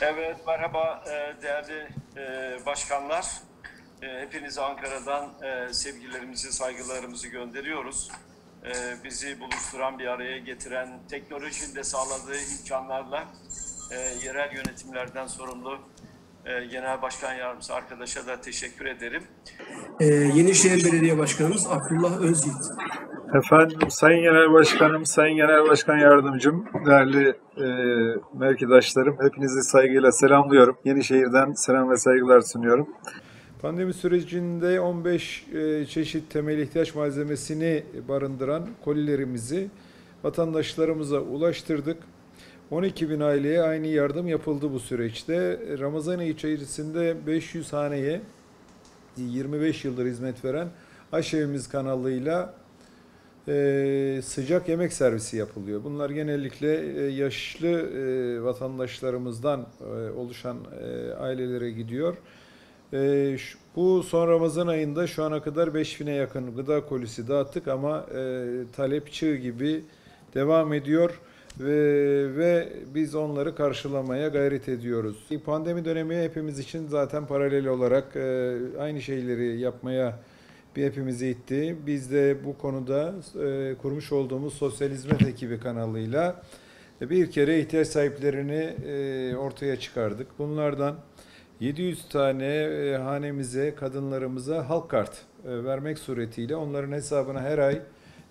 Evet, merhaba e, değerli e, başkanlar. E, Hepinize Ankara'dan sevgilerimizi, saygılarımızı gönderiyoruz. Bizi buluşturan, bir araya getiren, teknolojinin de sağladığı imkanlarla yerel yönetimlerden sorumlu Genel Başkan Yardımcısı arkadaşa da teşekkür ederim. Yenişehir Belediye Başkanımız Abdullah Özyiğit. Efendim, Sayın Genel Başkanım, Sayın Genel Başkan Yardımcım, değerli e, mevkidaşlarım, hepinizi saygıyla selamlıyorum. Yenişehir'den selam ve saygılar sunuyorum. Pandemi sürecinde 15 e, çeşit temel ihtiyaç malzemesini barındıran kolilerimizi vatandaşlarımıza ulaştırdık. 12 bin aileye aynı yardım yapıldı bu süreçte. Ramazan ayı içerisinde 500 haneye 25 yıldır hizmet veren Aşevimiz kanalıyla e, sıcak yemek servisi yapılıyor. Bunlar genellikle e, yaşlı e, vatandaşlarımızdan oluşan ailelere gidiyor. Bu son Ramazan ayında şu ana kadar 5000'e yakın gıda kolisi dağıttık ama e, talep çığ gibi devam ediyor ve, ve biz onları karşılamaya gayret ediyoruz. Pandemi dönemi hepimiz için zaten paralel olarak e, aynı şeyleri yapmaya bir hepimizi itti. Biz de bu konuda e, kurmuş olduğumuz Sosyal Hizmet Ekibi kanalıyla bir kere ihtiyaç sahiplerini e, ortaya çıkardık. Bunlardan 700 tane e, hanemize, kadınlarımıza halk kart e, vermek suretiyle onların hesabına her ay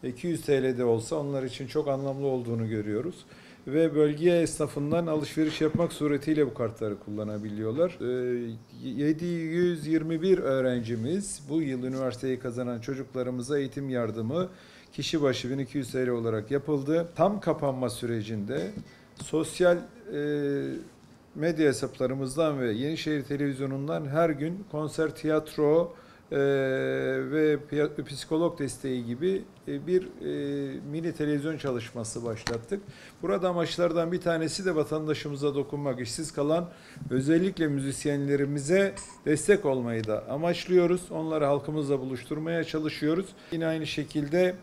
200 TL'de olsa onlar için çok anlamlı olduğunu görüyoruz. Ve bölge esnafından alışveriş yapmak suretiyle bu kartları kullanabiliyorlar. Ee, 721 öğrencimiz bu yıl üniversiteyi kazanan çocuklarımıza eğitim yardımı kişi başı 1200 TL olarak yapıldı. Tam kapanma sürecinde sosyal e, medya hesaplarımızdan ve Yenişehir Televizyonu'ndan her gün konser, tiyatro e, ve psikolog desteği gibi e, bir e, mini televizyon çalışması başlattık. Burada amaçlardan bir tanesi de vatandaşımıza dokunmak, işsiz kalan özellikle müzisyenlerimize destek olmayı da amaçlıyoruz. Onları halkımızla buluşturmaya çalışıyoruz. Yine aynı şekilde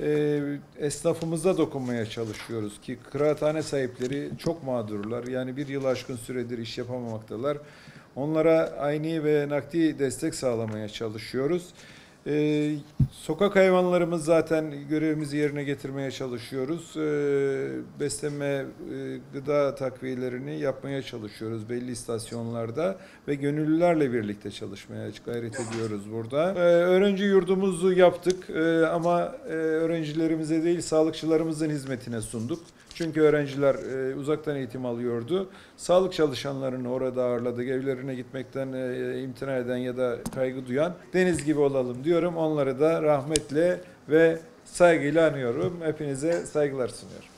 e, esnafımıza dokunmaya çalışıyoruz ki kıraathane sahipleri çok mağdurlar. Yani bir yıl aşkın süredir iş yapamamaktalar. Onlara aynı ve nakdi destek sağlamaya çalışıyoruz. E, sokak hayvanlarımız zaten görevimizi yerine getirmeye çalışıyoruz. E, beslenme, e, gıda takviyelerini yapmaya çalışıyoruz belli istasyonlarda ve gönüllülerle birlikte çalışmaya gayret ediyoruz burada. E, öğrenci yurdumuzu yaptık e, ama e, öğrencilerimize değil sağlıkçılarımızın hizmetine sunduk. Çünkü öğrenciler e, uzaktan eğitim alıyordu. Sağlık çalışanlarını orada ağırladık. Evlerine gitmekten e, imtina eden ya da kaygı duyan deniz gibi olalım diyorum. Onları da rahmetle ve saygıyla anıyorum. Hepinize saygılar sunuyorum.